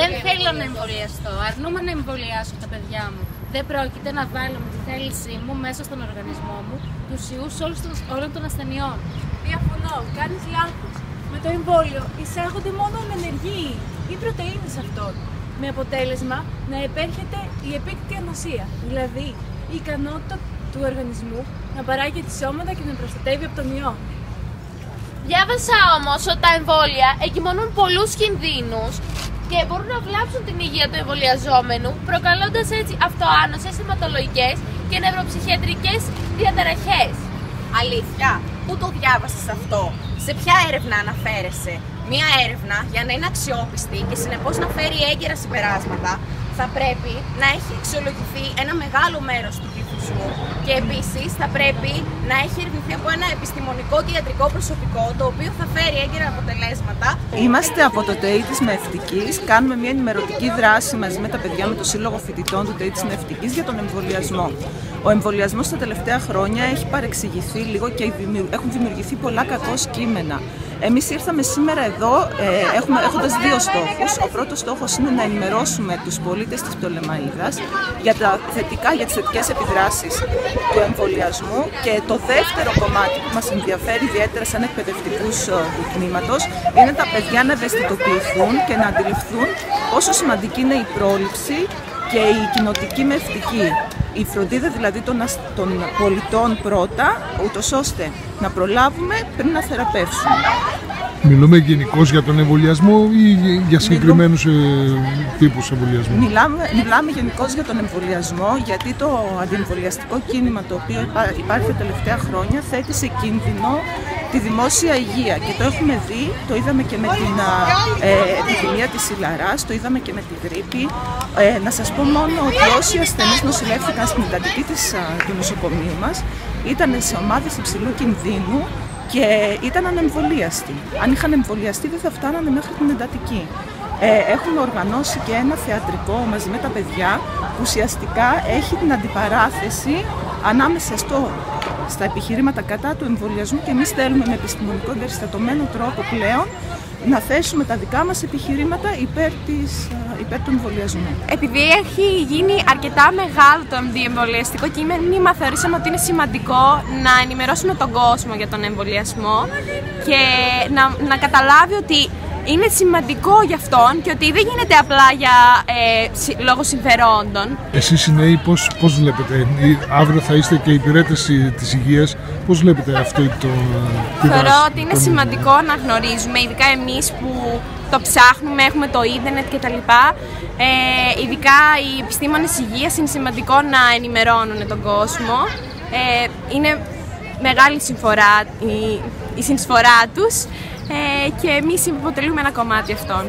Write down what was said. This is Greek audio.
Δεν θέλω να εμβολιαστώ. Αρνούμαι να εμβολιάσω τα παιδιά μου. Δεν πρόκειται να βάλω με τη θέλησή μου μέσα στον οργανισμό μου τους ιούς όλων των ασθενειών. Διαφωνώ, κάνεις λάθος. Με το εμβόλιο εισάγονται μόνο ενεργοί ή πρωτενε αυτών. Με αποτέλεσμα να επέρχεται η επίκτητη ανοσία, δηλαδή η ικανότητα του οργανισμού να παράγει τη σώματα και να προστατεύει από τον ιό. Διάβασα όμως ότι τα εμβόλια εγκυμονούν πολλούς κινδύνους και μπορούν να βλάψουν την υγεία του εμβολιαζόμενου, προκαλώντας έτσι αυτοάνωσες, αιματολογικέ και νευροψυχιατρικές διαταραχές. Αλήθεια, πού το διάβασες αυτό, σε ποια έρευνα αναφέρεσαι; Μία έρευνα για να είναι αξιόπιστη και συνεπώς να φέρει έγκαιρα συμπεράσματα θα πρέπει να έχει αξιολογηθεί ένα μεγάλο μέρος του πληθυσμού και επίσης θα πρέπει να έχει ερευνηθεί από ένα επιστημονικό και ιατρικό προσωπικό το οποίο θα φέρει έγκαιρα αποτελέσματα. Είμαστε από το ΤΕΙ της Μευτική. Κάνουμε μια ενημερωτική δράση μαζί με τα παιδιά με το Σύλλογο Φοιτητών του ΤΕΙ της Μευτική για τον εμβολιασμό. Ο εμβολιασμός τα τελευταία χρόνια έχει παρεξηγηθεί λίγο και έχουν δημιουργηθεί πολλά κακό κείμενα. Εμείς ήρθαμε σήμερα εδώ ε, έχουμε, έχοντας δύο στόχους. Ο πρώτος στόχος είναι να ενημερώσουμε τους πολίτες της Πτολεμαΐδας για, τα θετικά, για τις θετικές επιδράσεις του εμβολιασμού και το δεύτερο κομμάτι που μας ενδιαφέρει ιδιαίτερα σαν εκπαιδευτικούς ε, του τμήματος είναι τα παιδιά να ευαισθητοποιηθούν και να αντιληφθούν πόσο σημαντική είναι η πρόληψη και η κοινοτική μευτική η φροντίδα δηλαδή των, των πολιτών πρώτα, ούτως ώστε να προλάβουμε πριν να θεραπεύσουμε. Μιλούμε γενικώ για τον εμβολιασμό ή για συγκεκριμένους ε, τύπους εμβολιασμού; Μιλάμε, μιλάμε γενικώ για τον εμβολιασμό, γιατί το αντιεμβολιαστικό κίνημα το οποίο υπάρχει τα τελευταία χρόνια θέτει σε κίνδυνο τη δημόσια υγεία. Και το έχουμε δει, το είδαμε και με την ε, επιδημία της Ιλαράς, το είδαμε και με τη γρήπη. Ε, να σας πω μόνο ότι όσοι ασθενείς νοσηλεύτηκαν στην εντατική της, του νοσοκομείου μας ήταν σε ομάδες υψηλού κινδύνου και ήταν ανεμβολίαστοι. Αν είχαν εμβολιαστεί δεν θα φτάνανε μέχρι την εντατική. Ε, έχουμε οργανώσει και ένα θεατρικό μαζί με τα παιδιά που ουσιαστικά έχει την αντιπαράθεση ανάμεσα στο, στα επιχειρήματα κατά του εμβολιασμού και εμείς θέλουμε με επιστημονικό περιστατωμένο τρόπο πλέον να θέσουμε τα δικά μας επιχειρήματα υπέρ, της, υπέρ του εμβολιασμού. Επειδή έχει γίνει αρκετά μεγάλο το εμβολιαστικό κείμενο, θεωρήσαμε ότι είναι σημαντικό να ενημερώσουμε τον κόσμο για τον εμβολιασμό και να, να καταλάβει ότι είναι σημαντικό για αυτόν και ότι δεν γίνεται απλά για ε, λόγω συμφερόντων. Εσείς οι νέοι πώς, πώς βλέπετε, αύριο θα είστε και υπηρέτες της υγείας, πώς βλέπετε αυτό το Θεωρώ ότι είναι σημαντικό να γνωρίζουμε, ειδικά εμείς που το ψάχνουμε, έχουμε το ίντερνετ κτλ. Ε, ειδικά οι επιστήμονες υγείας είναι σημαντικό να ενημερώνουν τον κόσμο. Ε, είναι μεγάλη συμφορά, η, η συνεισφορά τους ε, και εμείς αποτελούμε ένα κομμάτι αυτών.